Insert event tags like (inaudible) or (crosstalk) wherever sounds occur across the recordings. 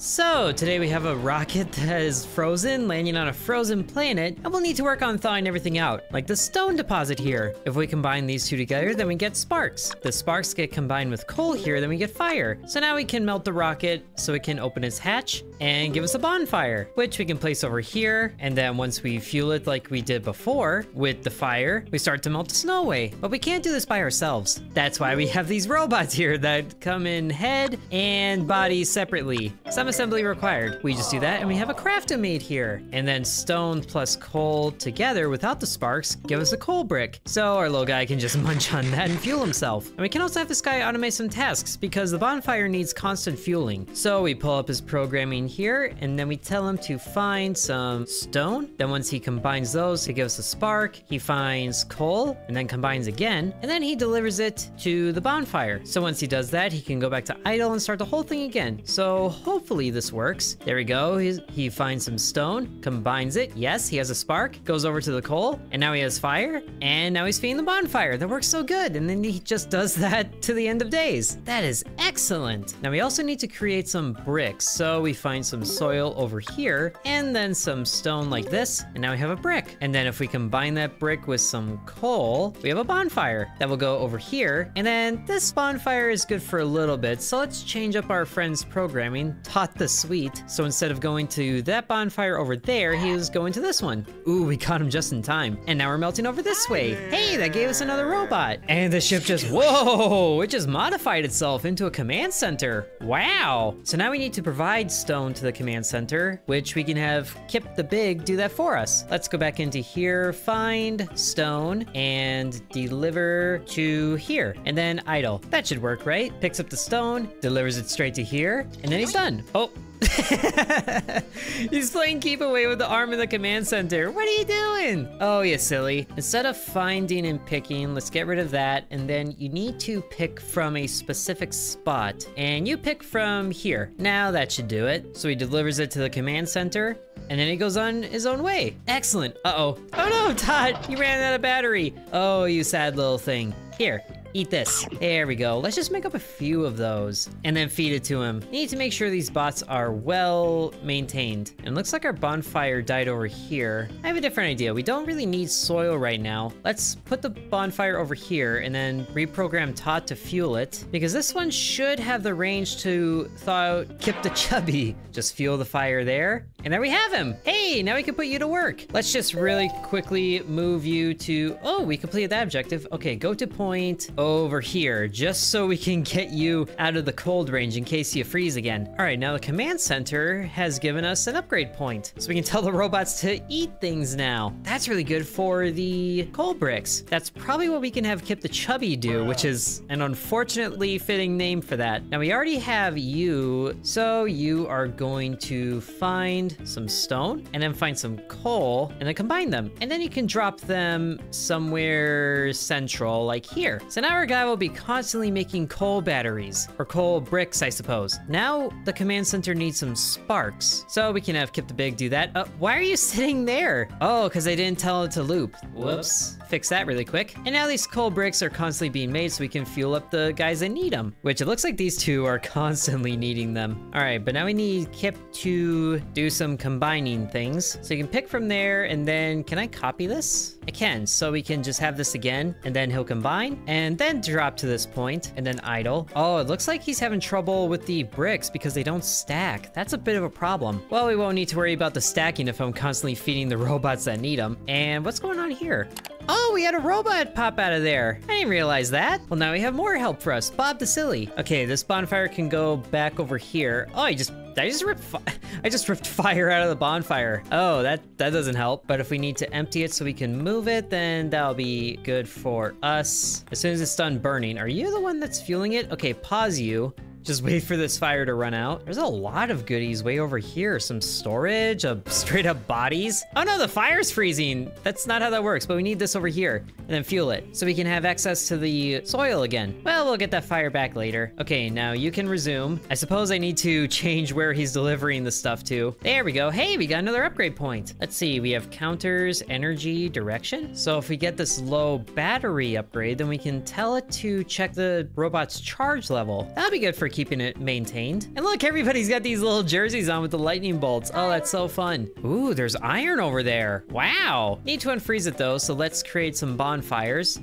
So, today we have a rocket (laughs) that is frozen, landing on a frozen planet, and we'll need to work on thawing everything out, like the stone deposit here. If we combine these two together, then we get sparks. The sparks get combined with coal here, then we get fire. So now we can melt the rocket so it can open its hatch and give us a bonfire, which we can place over here. And then once we fuel it like we did before with the fire, we start to melt the snow away. But we can't do this by ourselves. That's why we have these (laughs) robots here that come in head and body separately. Some assembly required. We just do that and we have a craftomate here. And then stone plus coal together without the sparks give us a coal brick. So our little guy can just (laughs) munch on that and fuel himself. And we can also have this guy automate some tasks because the bonfire needs constant fueling. So we pull up his programming here and then we tell him to find some stone. Then once he combines those, he gives us a spark. He finds coal and then combines again. And then he delivers it to the bonfire. So once he does that, he can go back to idle and start the whole thing again. So hopefully this works. There we go. He's, he finds some stone, combines it. Yes, he has a spark, goes over to the coal, and now he has fire. And now he's feeding the bonfire. That works so good. And then he just does (laughs) that to the end of days. That is excellent. Now we also need to create some bricks. So we find some soil over here and then some stone like this. And now we have a brick. And then if we combine that brick with some coal, we have a bonfire that will go over here. And then this bonfire is good for a little bit. So let's change up our friend's programming, the suite. So instead of going to that bonfire over there, he was going to this one. Ooh, we caught him just in time. And now we're melting over this way. Hey, that gave us another robot. And the ship just, whoa, it just modified itself into a command center. Wow. So now we need to provide stone to the command center, which we can have Kip the Big do that for us. Let's go back into here, find stone, and deliver to here. And then idle. That should work, right? Picks up the stone, delivers it straight to here, and then he's done. Oh, (laughs) He's playing keep away with the arm in the command center. What are you doing? Oh, you silly. Instead of finding and picking, let's get rid of that. And then you need to pick from a specific spot. And you pick from here. Now that should do it. So he delivers it to the command center. And then he goes on his own way. Excellent. Uh-oh. Oh no, (laughs) Todd, you ran out of battery. Oh, you sad little thing. Here, Eat this. There we go. Let's just make up a few of those and then feed it to him. Need to make sure these bots are well maintained. And looks like our bonfire died over here. I have a different idea. We don't really need soil right now. Let's put the bonfire over here and then reprogram Tot to fuel it because this one should have the range to thaw out Kip the Chubby. (laughs) Just fuel the fire there. And there we have him. Hey, now we can put you to work. Let's just really quickly move you to, oh, we completed that objective. Okay, go to point over here, just so we can get you out of the cold range in case you freeze again. All right, now the command center has given us an upgrade point, so we can tell the robots to eat things now. That's really good for the coal bricks. That's probably what we can have Kip the Chubby do, which is an unfortunately fitting name for that. Now we already have you, so you are going to find some stone and then find some coal and then combine them. And then you can drop them somewhere central, like here. So now our guy will be constantly making coal batteries, or coal bricks, I suppose. Now the command center needs some sparks. So we can have Kip the Big do that. Uh, why are you (laughs) sitting there? Oh, because I didn't tell it to loop. Whoops. Fix that really quick. And now these coal bricks are constantly being made so we can fuel up the guys that need them, which it looks like these two are (laughs) constantly needing them. All right, but now we need Kip to do some combining things. So you can pick from there and then, can I copy this? I can, so we can just have this again and then he'll combine and then drop to this point and then idle. Oh, it looks like he's having trouble with the bricks because they don't stack. That's a bit of a problem. Well, we won't need to worry about the stacking if I'm constantly feeding the (laughs) robots that need them. And what's going on here? Oh, we had a robot pop out of there. I didn't realize that. Well, now we have more help for us. Bob the Silly. Okay, this bonfire can go back over here. Oh, I just I just ripped (laughs) I just ripped fire out of the bonfire. Oh, that, that doesn't help. But if we need to empty it so we can move it, then that'll be good for us. As soon as it's done burning, are you the one that's fueling it? Okay, pause you. Just wait for this fire to run out. There's a lot of goodies way over here. Some storage, a (laughs) straight up bodies. Oh no, the fire's freezing. That's not how that works, but we need this over here and then fuel it so we can have access to the soil again. Well, we'll get that fire back later. Okay, now you can resume. I suppose I need to (laughs) change where he's delivering the stuff to. There we go. Hey, we got another upgrade point. Let's see, we have counters, energy, direction. So if we get this low battery upgrade, then we can tell it to check the robot's charge level. That'll be good for keeping it maintained. And look, everybody's got these little jerseys on with the lightning bolts. Oh, that's so fun. Ooh, there's iron over there. Wow. Need to unfreeze it though, so let's create some bonfires.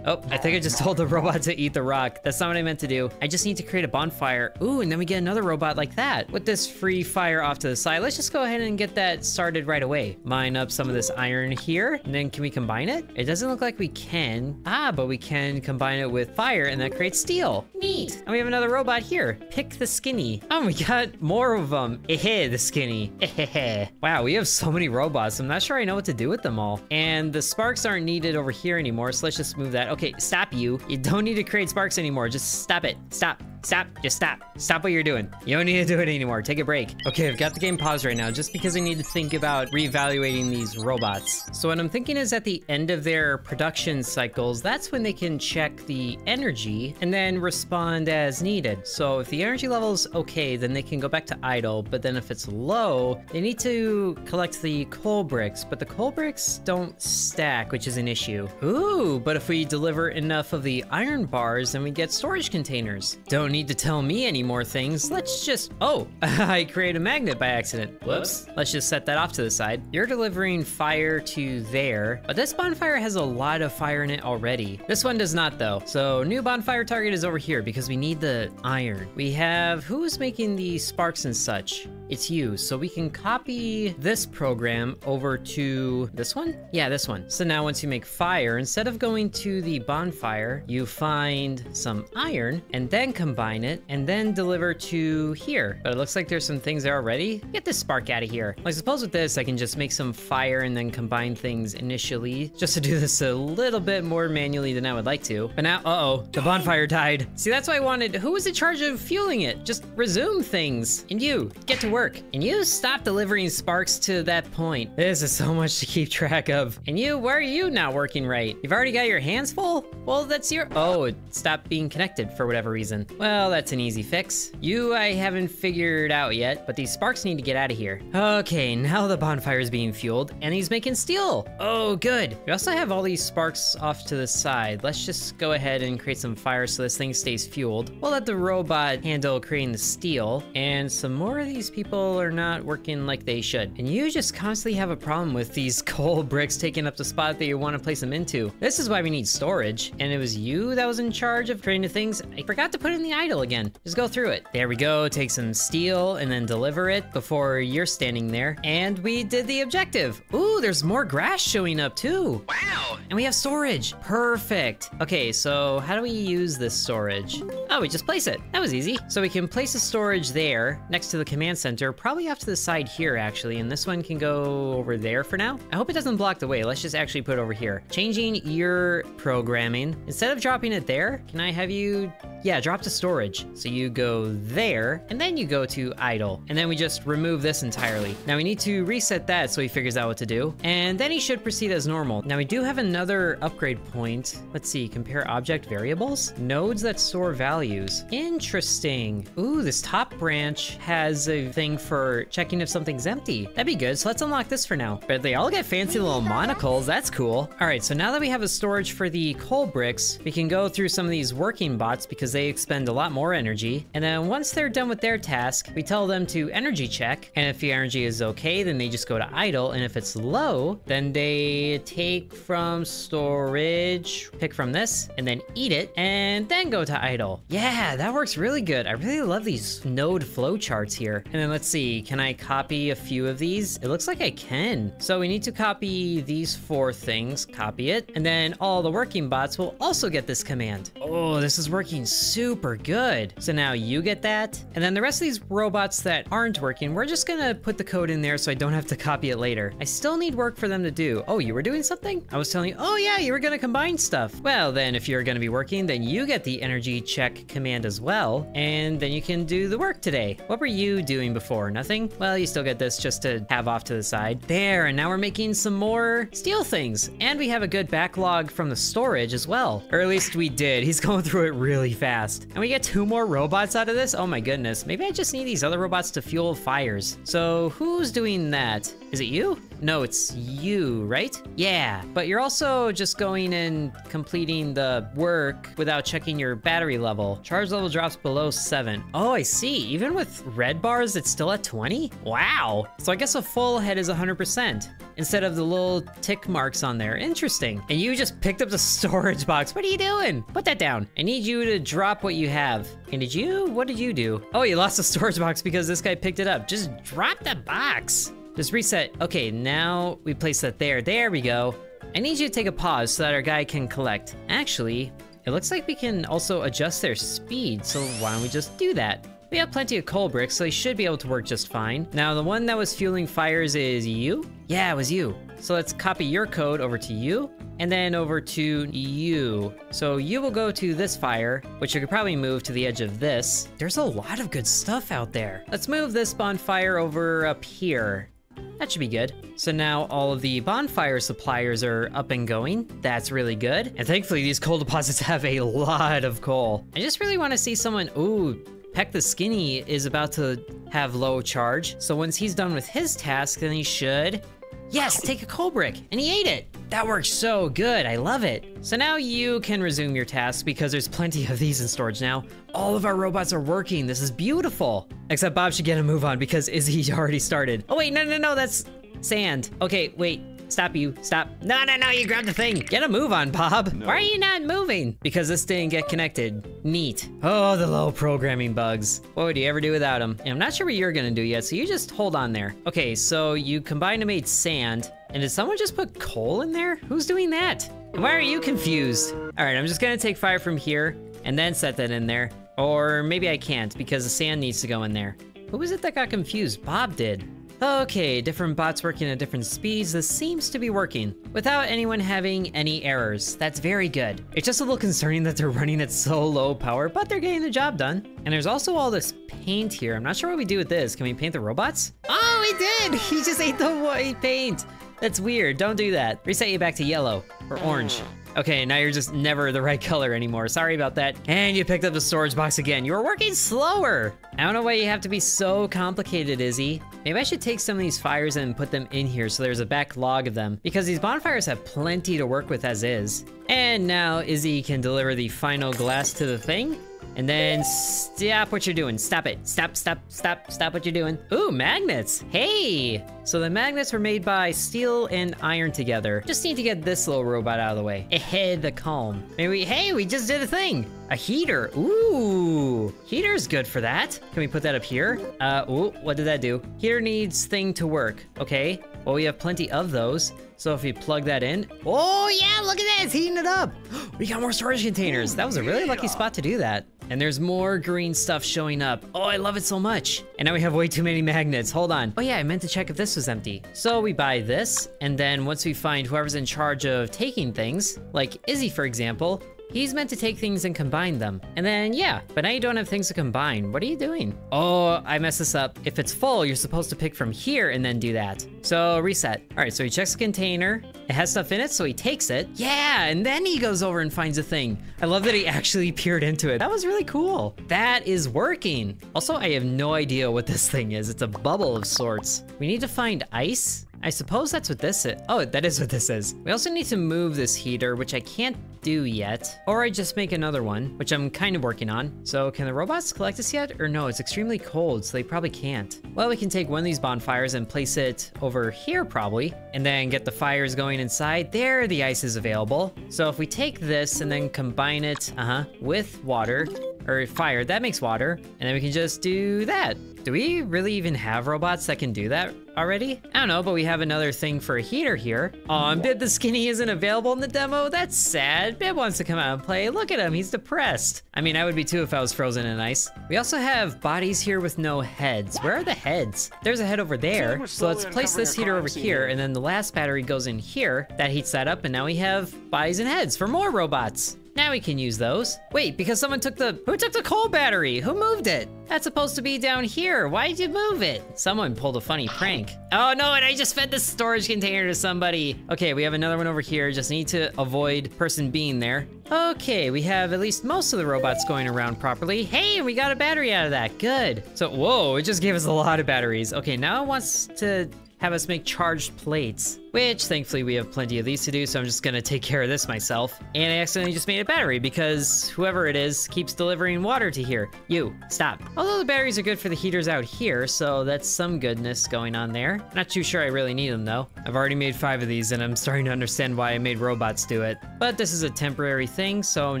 Oh, I think I just (laughs) told the robot to eat the rock. That's not what I meant to do. I just need to create a bonfire. Ooh, and then we get another robot like that. With this free fire off to the side, let's just go ahead and get that started right away. Mine up some of this iron here, and then can we combine it? It doesn't look like we can. Ah, but we can combine it with fire, and that creates steel. Neat. And we have another robot here. Pick the skinny. Oh, we got more of them. Eh, the skinny. Eh, wow, we have so many robots. I'm not sure I know what to do with them all. And the sparks aren't needed over here anymore, so let's just move that. Okay, stop you. You don't need to create sparks anymore. Just stop it. Stop. Stop. Just stop. Stop what you're doing. You don't need to do it anymore. Take a break. Okay, I've got the game paused right now just because I need to think about reevaluating these robots. So what I'm thinking is at the end of their production cycles, that's when they can check the energy and then respond as needed. So if the energy level's okay, then they can go back to idle. But then if it's low, they need to collect the coal bricks. But the coal bricks don't stack, which is an issue. Ooh, but if we deliver enough of the iron bars, then we get storage containers. Don't need to tell me any more things. Let's just, oh, (laughs) I created a magnet by accident. Whoops. Let's just set that off to the side. You're delivering fire to there, but this bonfire has a lot of fire in it already. This one does not though. So new bonfire target is over here because we need the iron. We have, who's making the sparks and such? It's you. So we can copy this program over to this one? Yeah, this one. So now once you make fire, instead of going to the bonfire, you find some iron and then combine it and then deliver to here. But it looks like there's some things there already. Get this spark out of here. I suppose with this, I can just make some fire and then combine things initially just to do this a little bit more manually than I would like to. But now, uh-oh, the bonfire died. See, that's why I wanted, who was in charge of fueling it? Just resume things. And you, get to work work. And you stop delivering sparks to that point. This is so much to keep track of. And you, why are you not working right? You've already got your hands full? Well, that's your- Oh, it stopped being connected for whatever reason. Well, that's an easy fix. You I haven't figured out yet, but these sparks need to get out of here. Okay, now the bonfire is being fueled, and he's making steel. Oh, good. We also have all these sparks off to the side. Let's just go ahead and create some fire so this thing stays fueled. We'll let the robot handle creating the steel, and some more of these people people are not working like they should. And you just constantly have a problem with these (laughs) coal bricks taking up the spot that you want to place them into. This is why we need storage. And it was you that was in charge of creating the things. I forgot to put in the idle again. Just go through it. There we go. Take some steel and then deliver it before you're standing there. And we did the objective. Ooh, there's more grass showing up too. Wow. And we have storage. Perfect. Okay, so how do we use this storage? Oh, we just place it. That was easy. So we can place a storage there next to the command center center, probably off to the side here, actually, and this one can go over there for now. I hope it doesn't block the way. Let's just actually put it over here. Changing your programming. Instead of dropping it there, can I have you, yeah, drop to storage. So you go there, and then you go to idle, and then we just remove this entirely. Now we need to reset that so he figures out what to do, and then he should proceed as normal. Now we do have another upgrade point. Let's see, compare object variables? Nodes that store values. Interesting. Ooh, this top branch has a thing for checking if something's empty. That'd be good, so let's unlock this for now. But they all get fancy little monocles, that's cool. All right, so now that we have a storage for the coal bricks, we can go through some of these working bots because they expend a lot more energy. And then once they're done with their task, we tell them to energy check. And if the energy is okay, then they just go to idle. And if it's low, then they take from storage, pick from this, and then eat it, and then go to idle. Yeah, that works really good. I really love these node flowcharts here. And then let's see, can I copy a few of these? It looks like I can. So we need to copy these four things, copy it, and then all the working bots will also get this command. Oh, this is working super good. So now you get that, and then the rest of these robots that aren't working, we're just gonna put the code in there so I don't have to copy it later. I still need work for them to do. Oh, you were doing something? I was telling you, oh yeah, you were gonna combine stuff. Well, then if you're gonna be working, then you get the energy check command as well, and then you can do the work today. What were you doing before? Nothing? Well, you still get this just to have off to the side. There, and now we're making some more steel things. And we have a good backlog from the storage as well. Or at least we did. He's (laughs) going through it really fast. And we get two more robots out of this? Oh my goodness. Maybe I just need these other robots to fuel fires. So who's doing that? Is it you? No, it's you, right? Yeah, but you're also just going and completing the work without checking your battery level. Charge level drops below 7. Oh, I see. Even with red bars, it's still at 20? Wow. So I guess a full head is 100% instead of the little tick marks on there. Interesting. And you just picked up the (laughs) storage box. What are you doing? Put that down. I need you to drop what you have. And did you? What did you do? Oh, you lost the (laughs) storage box because this guy picked it up. Just drop the box. Just reset. Okay, now we place that there. There we go. I need you to take a pause so that our guy can collect. Actually, it looks like we can also adjust their speed, so why don't we just do that? We have plenty of coal bricks, so they should be able to work just fine. Now, the one that was fueling fires is you? Yeah, it was you. So let's copy your code over to you, and then over to you. So you will go to this fire, which you could probably move to the edge of this. There's a lot of good stuff out there. Let's move this bonfire over up here. That should be good. So now all of the bonfire suppliers are up and going. That's really good. And thankfully these coal deposits (laughs) have a lot of coal. I just really want to see someone, ooh, Peck the Skinny is about to have low charge. So once he's done with his task, then he should Yes, take a coal brick, and he ate it. That works so good, I love it. So now you can resume your tasks because there's plenty of these in storage now. All of our robots are working, this is beautiful. Except Bob should get a move on because Izzy (laughs) already started. Oh wait, no, no, no, that's sand. Okay, wait, Stop you, stop. No, no, no, you grabbed the thing. Get a move on, Bob. No. Why are you not moving? Because this didn't get connected. Neat. Oh, the low programming bugs. What would you ever do without them? And I'm not sure what you're gonna do yet, so you just hold on there. Okay, so you combined and made sand, and did someone just put coal in there? Who's doing that? why are you confused? All right, I'm just gonna take fire from here, and then set that in there. Or maybe I can't, because the sand needs to go in there. Who was it that got confused? Bob did. Okay, different bots working at different speeds. This seems to be working without anyone having any errors. That's very good. It's just a little concerning that they're running at so low power, but they're getting the job done. And there's also all this paint here. I'm not sure what we do with this. Can we paint the robots? Oh, he did! (laughs) He just ate the white paint. That's weird. Don't do that. Reset you back to yellow or orange. Okay, now you're just never the right color anymore. Sorry about that. And you picked up the storage box again. You were working slower. I don't know why you have to be so complicated, Izzy. Maybe I should take some of these fires and put them in here so there's a backlog of them. Because these bonfires have plenty to work with as is. And now Izzy can deliver the final glass to the thing. And then stop what you're doing. Stop it. Stop, stop, stop, stop what you're doing. Ooh, magnets. Hey. So the magnets were made by steel and iron together. Just need to get this little robot out of the way. Ahead the calm. Maybe, hey, we just did a thing. A heater. Ooh. Heater's good for that. Can we put that up here? Uh, ooh, what did that do? Heater needs thing to work. Okay. Well, we have plenty of those. So if we plug that in, oh yeah, look at that, it's heating it up. (gasps) We got more storage containers. That was a really lucky spot to do that. And there's more green stuff showing up. Oh, I love it so much. And now we have way too many magnets. Hold on. Oh yeah, I meant to check if this was empty. So we buy this, and then once we find whoever's in charge of taking things, like Izzy for example, He's meant to take things and combine them. And then, yeah, but now you don't have things to combine. What are you doing? Oh, I messed this up. If it's full, you're supposed to pick from here and then do that. So reset. All right, so he checks the container. It has stuff in it, so he takes it. Yeah, and then he goes over and finds a thing. I love that he actually peered into it. That was really cool. That is working. Also, I have no idea what this thing is. It's a bubble of sorts. We need to find ice. I suppose that's what this is. Oh, that is what this is. We also need to move this heater, which I can't do yet. Or I just make another one, which I'm kind of working on. So can the robots collect this yet? Or no, it's extremely cold, so they probably can't. Well, we can take one of these bonfires and place it over here probably, and then get the fires going inside. There, the ice is available. So if we take this and then combine it, uh-huh, with water, or fire, that makes water, and then we can just do that. Do we really even have robots that can do that already? I don't know, but we have another thing for a heater here. Oh, and Bib the Skinny isn't available in the demo? That's sad. Bib wants to come out and play. Look at him, he's depressed. I mean, I would be too if I was frozen in ice. We also have bodies here with no heads. Where are the heads? There's a head over there. So let's place this heater over here, and then the last battery goes in here. That heats that up, and now we have bodies and heads for more robots. Now we can use those. Wait, because someone took the, who took the coal battery? Who moved it? That's supposed to be down here. Why did you move it? Someone pulled a funny prank. Oh no, and I just fed the storage container to somebody. Okay, we have another one over here. Just need to avoid person being there. Okay, we have at least most of the robots going around properly. Hey, we got a battery out of that, good. So, whoa, it just gave us a lot of batteries. Okay, now it wants to have us make charged plates. Which, thankfully, we have plenty of these to do, so I'm just gonna take care of this myself. And I accidentally just made a battery because whoever it is keeps delivering water to here. You, stop. Although the batteries are good for the heaters out here, so that's some goodness going on there. Not too sure I really need them though. I've already made five of these and I'm starting to understand why I made robots do it. But this is a temporary thing, so I'm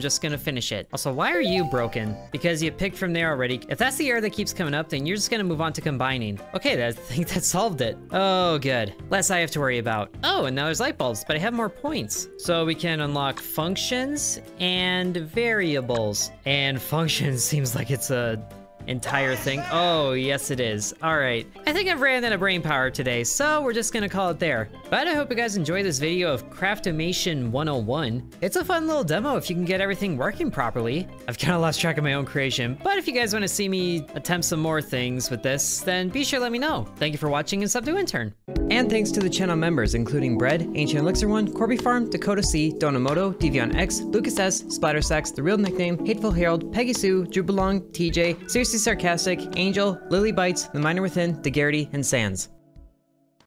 just gonna finish it. Also, why are you broken? Because you picked from there already. If that's the error that keeps coming up, then you're just gonna move on to combining. Okay, I think that solved it. Oh, good. Less I have to worry about. Oh, and now there's light bulbs, but I have more points. So we can unlock functions and variables. And (laughs) functions seems like it's a entire thing. Oh, yes it is. All right. I think I've ran out of brain power today, so we're just gonna call it there. But I hope you guys enjoy this video of Craftomation 101. It's a fun little demo if you can get everything working properly. I've kind of lost track of my own creation, but if you guys want to see me attempt some more things with this, then be sure to let me know. Thank you for watching and sub to Intern. And thanks to the channel members, including Bread, Ancient Elixir One, Corby Farm, Dakota C, Donamoto, Devion X, Lucas S, Splattersex, The Real Nickname, Hateful Harold, Peggy Sue, Drew Belong, TJ, Seriously Sarcastic, Angel, Lily Bites, The Miner Within, DeGarrity, and Sands.